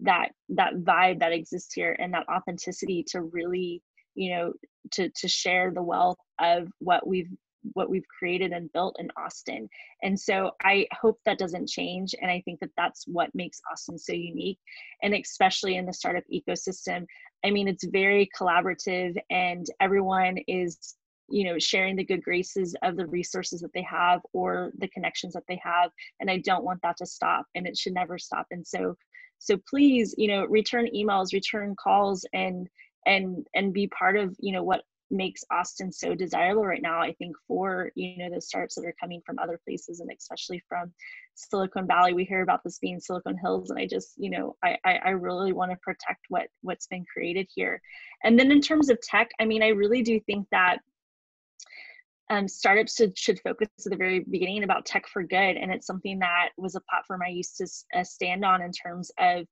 that that vibe that exists here and that authenticity to really you know to to share the wealth of what we've what we've created and built in austin. And so i hope that doesn't change and i think that that's what makes austin so unique and especially in the startup ecosystem. I mean it's very collaborative and everyone is you know sharing the good graces of the resources that they have or the connections that they have and i don't want that to stop and it should never stop. And so so please you know return emails return calls and and and be part of you know what makes Austin so desirable right now, I think, for you know the startups that are coming from other places and especially from Silicon Valley. We hear about this being Silicon Hills, and I just you know I I, really want to protect what what's been created here. And then in terms of tech, I mean, I really do think that. Um, startups should, should focus at the very beginning about tech for good and it's something that was a platform i used to uh, stand on in terms of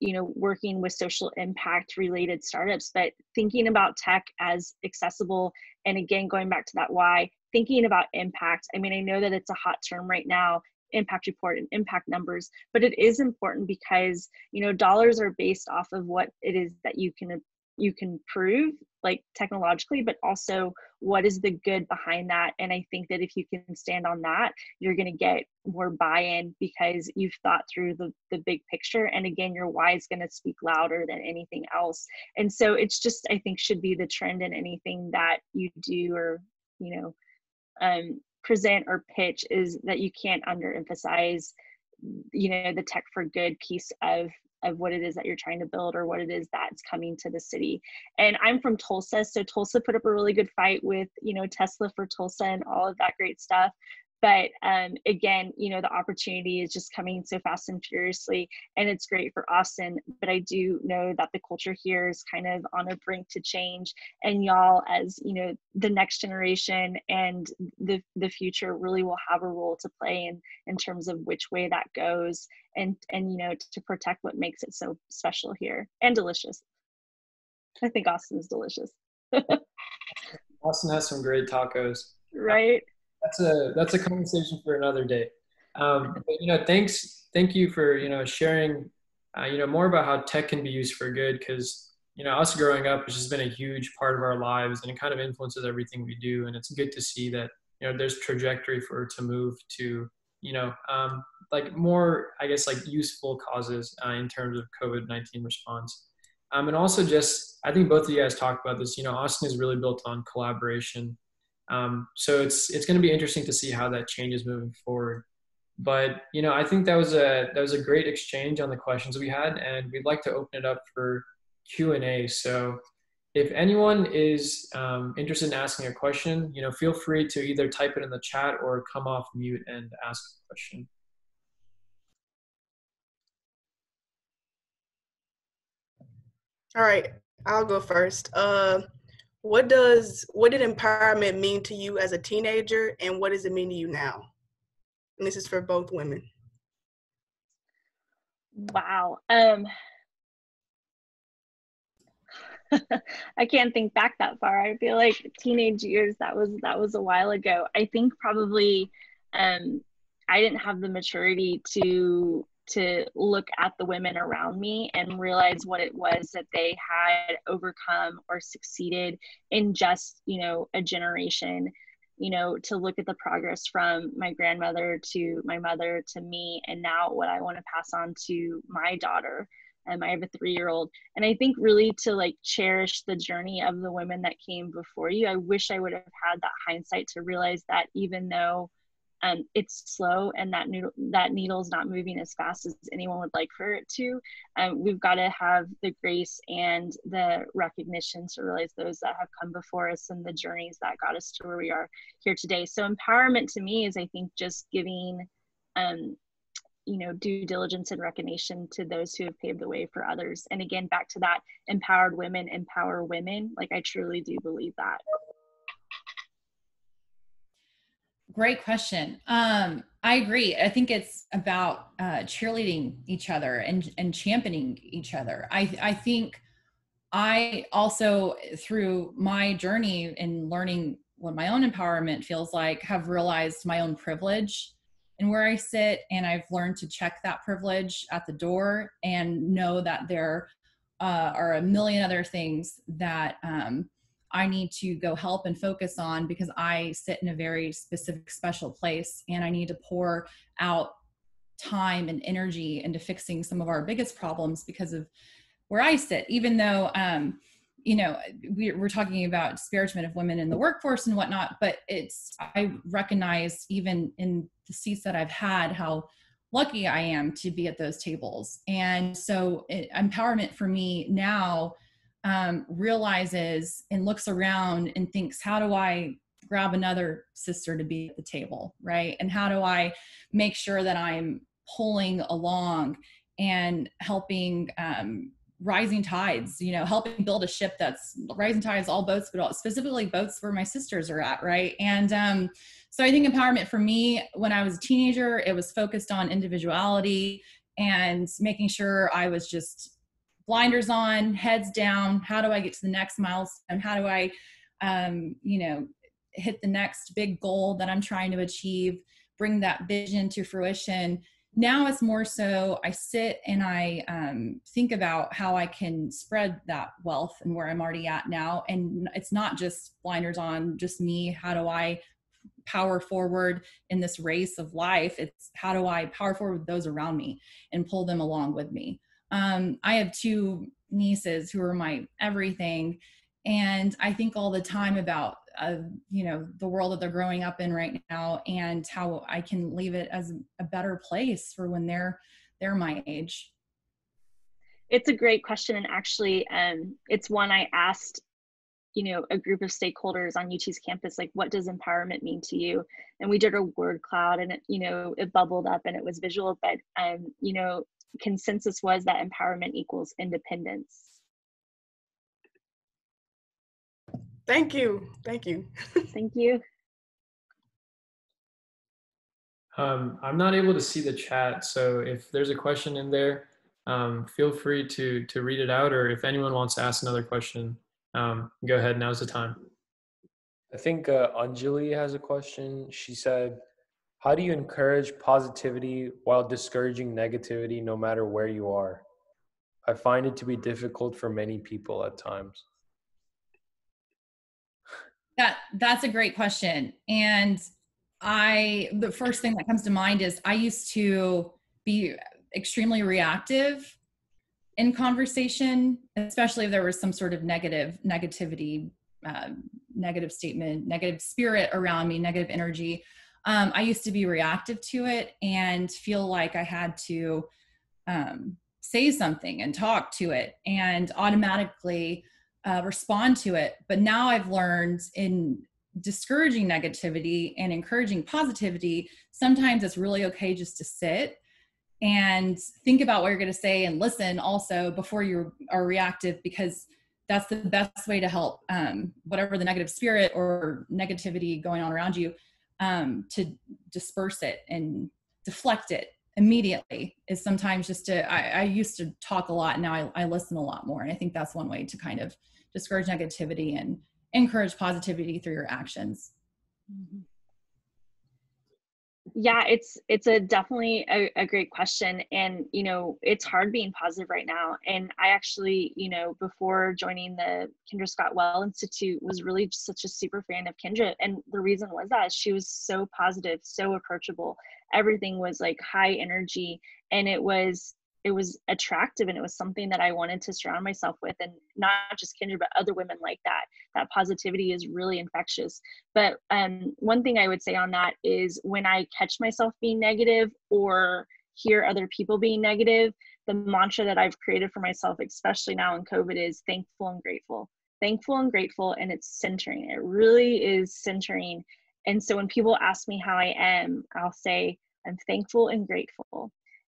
you know working with social impact related startups but thinking about tech as accessible and again going back to that why thinking about impact i mean i know that it's a hot term right now impact report and impact numbers but it is important because you know dollars are based off of what it is that you can you can prove like technologically but also what is the good behind that and i think that if you can stand on that you're going to get more buy-in because you've thought through the, the big picture and again your why is going to speak louder than anything else. And so it's just i think should be the trend in anything that you do or you know um, present or pitch is that you can't underemphasize you know the tech for good piece of of what it is that you're trying to build or what it is that's coming to the city. And I'm from Tulsa, so Tulsa put up a really good fight with, you know, Tesla for Tulsa and all of that great stuff but um, again you know the opportunity is just coming so fast and furiously and it's great for austin but i do know that the culture here is kind of on a brink to change and y'all as you know the next generation and the the future really will have a role to play in in terms of which way that goes and and you know to protect what makes it so special here and delicious. I think austin is delicious. Austin has some great tacos. Right that's a that's a conversation for another day. Um, but, you know, thanks, thank you for you know sharing, uh, you know, more about how tech can be used for good. Because you know, us growing up has just been a huge part of our lives, and it kind of influences everything we do. And it's good to see that you know there's trajectory for to move to you know um, like more, I guess, like useful causes uh, in terms of COVID nineteen response. Um, and also just, I think both of you guys talked about this. You know, Austin is really built on collaboration um, so it's it's going to be interesting to see how that changes moving forward. But you know, I think that was a that was a great exchange on the questions we had, and we'd like to open it up for Q and A. So if anyone is um, interested in asking a question, you know, feel free to either type it in the chat or come off mute and ask a question. All right, I'll go first. Uh, what does what did empowerment mean to you as a teenager and what does it mean to you now and this is for both women wow um I can't think back that far. I feel like teenage years that was that was a while ago. I think probably um I didn't have the maturity to to look at the women around me and realize what it was that they had overcome or succeeded in just you know a generation you know to look at the progress from my grandmother to my mother to me and now what i want to pass on to my daughter. And um, i have a three year old and i think really to like cherish the journey of the women that came before you i wish i would have had that hindsight to realize that even though um, it's slow and that needle that needle's not moving as fast as anyone would like for it to. Um, we've got to have the grace and the recognition to realize those that have come before us and the journeys that got us to where we are here today. So empowerment to me is i think just giving um, you know due diligence and recognition to those who have paved the way for others. And again back to that empowered women empower women. Like i truly do believe that Great question. Um, I agree. I think it's about uh, cheerleading each other and and championing each other. I I think I also through my journey in learning what my own empowerment feels like have realized my own privilege and where I sit and I've learned to check that privilege at the door and know that there uh, are a million other things that um, I need to go help and focus on because I sit in a very specific, special place and I need to pour out time and energy into fixing some of our biggest problems because of where I sit, even though, um, you know, we, are talking about disparagement of women in the workforce and whatnot, but it's, I recognize even in the seats that I've had how lucky I am to be at those tables. And so it, empowerment for me now um, realizes and looks around and thinks, how do I grab another sister to be at the table, right? And how do I make sure that I'm pulling along and helping um, rising tides, you know, helping build a ship that's rising tides, all boats, but all, specifically boats where my sisters are at, right? And um, so I think empowerment for me, when I was a teenager, it was focused on individuality and making sure I was just blinders on, heads down. How do I get to the next milestone? How do I, um, you know, hit the next big goal that I'm trying to achieve? Bring that vision to fruition. Now it's more so I sit and I um, think about how I can spread that wealth and where I'm already at now. And it's not just blinders on, just me. How do I power forward in this race of life? It's how do I power forward with those around me and pull them along with me? Um, I have two nieces who are my everything. And I think all the time about, uh, you know, the world that they're growing up in right now and how I can leave it as a better place for when they're, they're my age. It's a great question. And actually, um, it's one I asked you know a group of stakeholders on UT's campus like what does empowerment mean to you and we did a word cloud and it you know it bubbled up and it was visual but um you know consensus was that empowerment equals independence. Thank you. Thank you. Thank you. Um, I'm not able to see the chat, so if there's a question in there, um, feel free to to read it out, or if anyone wants to ask another question, um, go ahead. Now's the time. I think uh, Anjali has a question. She said, how do you encourage positivity while discouraging negativity no matter where you are? I find it to be difficult for many people at times. That that's a great question. And I the first thing that comes to mind is I used to be extremely reactive in conversation, especially if there was some sort of negative negativity, uh, negative statement, negative spirit around me, negative energy um, I used to be reactive to it and feel like I had to um, say something and talk to it and automatically uh, respond to it. But now I've learned in discouraging negativity and encouraging positivity, sometimes it's really okay just to sit and think about what you're going to say and listen also before you are reactive because that's the best way to help um, whatever the negative spirit or negativity going on around you um, to disperse it and deflect it immediately is sometimes just to I, I used to talk a lot now I, I, listen a lot more. And i think that's one way to kind of discourage negativity and encourage positivity through your actions. Mm-hmm yeah it's it's a definitely a, a, great question and you know it's hard being positive right now and i actually you know before joining the kendra scott WEL institute was really such a super fan of kendra and the reason was that she was so positive so approachable. Everything was like high energy and it was it was attractive and it was something that I wanted to surround myself with and not just Kendra but other women like that that positivity is really infectious. But um, one thing I would say on that is when I catch myself being negative or hear other people being negative the mantra that I've created for myself especially now in covid is thankful and grateful. Thankful and grateful and it's centering. It really is centering. And so when people ask me how I am I'll say I'm thankful and grateful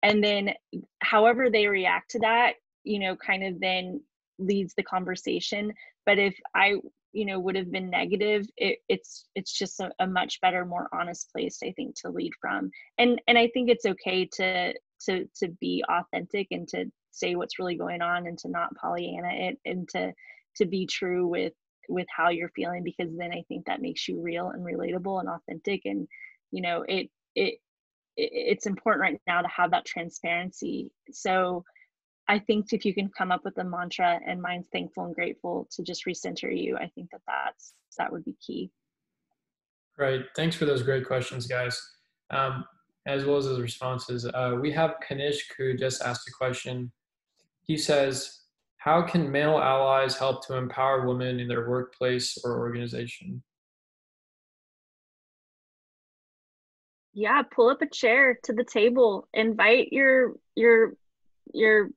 and then however they react to that you know kind of then leads the conversation. But if i you know would have been negative it, it's it's just a, a, much better more honest place i think to lead from. And and i think it's okay to to to be authentic and to say what's really going on and to not pollyanna it and to to be true with with how you're feeling because then i think that makes you real and relatable and authentic. And you know it it it's important right now to have that transparency. So I think if you can come up with a mantra and mine's thankful and grateful to just recenter you, I think that that's that would be key. Right. Thanks for those great questions, guys, um, as well as those responses. Uh, we have Kanishk who just asked a question. He says, "How can male allies help to empower women in their workplace or organization?" Yeah pull up a chair to the table. Invite your your your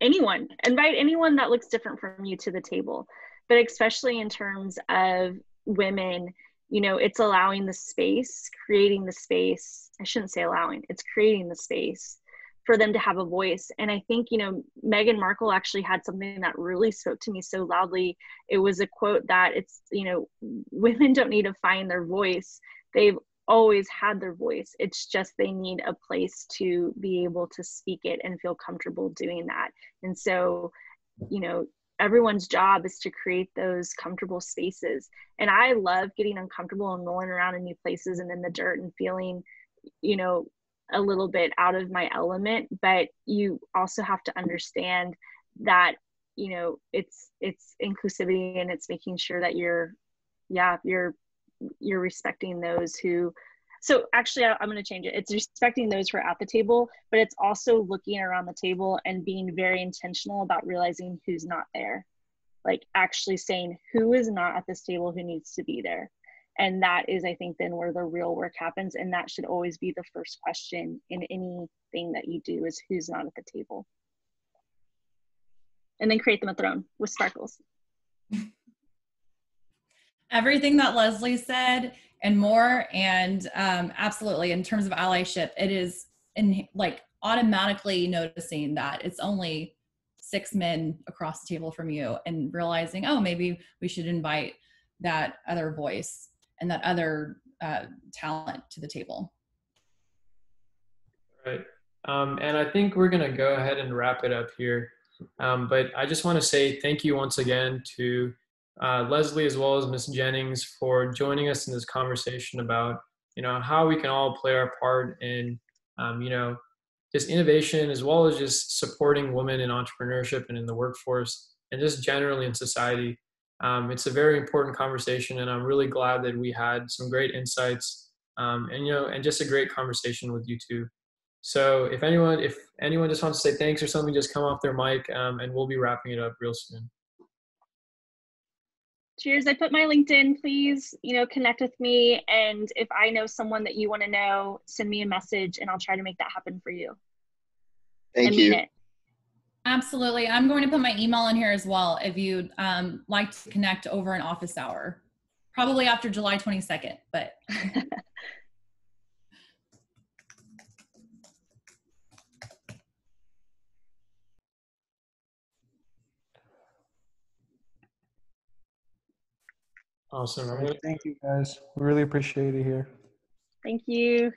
anyone. Invite anyone that looks different from you to the table. But especially in terms of women you know it's allowing the space creating the space. I shouldn't say allowing it's creating the space for them to have a voice. And i think you know meghan markle actually had something that really spoke to me so loudly. It was a quote that it's you know women don't need to find their voice. They've always had their voice it's just they need a place to be able to speak it and feel comfortable doing that and so you know everyone's job is to create those comfortable spaces. And I love getting uncomfortable and rolling around in new places and in the dirt and feeling, you know, a little bit out of my element. But you also have to understand that, you know, it's it's inclusivity and it's making sure that you're, yeah, you're you're respecting those who so actually I, am going to change it. It's respecting those who are at the table but it's also looking around the table and being very intentional about realizing who's not there. Like actually saying who is not at this table who needs to be there. And that is i think then where the real work happens and that should always be the first question in anything that you do is who's not at the table. And then create them a throne with sparkles everything that lesley said and more. And um, absolutely, in terms of allyship, it is in like automatically noticing that it's only six men across the table from you and realizing, oh, maybe we should invite that other voice and that other uh, talent to the table. Right. Um, and I think we're going to go ahead and wrap it up here. Um, but I just want to say thank you once again to uh, Lesley as well as Ms. Jennings for joining us in this conversation about you know how we can all play our part in um, you know just innovation as well as just supporting women in entrepreneurship and in the workforce and just generally in society. Um, it's a very important conversation, and I'm really glad that we had some great insights um, and you know and just a great conversation with you two. So if anyone if anyone just wants to say thanks or something, just come off their mic, um, and we'll be wrapping it up real soon cheers. I put my linkedin please you know connect with me. And if i know someone that you want to know send me a message and i'll try to make that happen for you. Thank I you. absolutely. I'm going to put my email in here as well if you'd um, like to connect over an office hour. Probably after july 22nd but Awesome. Thank you guys. We really appreciate it here. Thank you.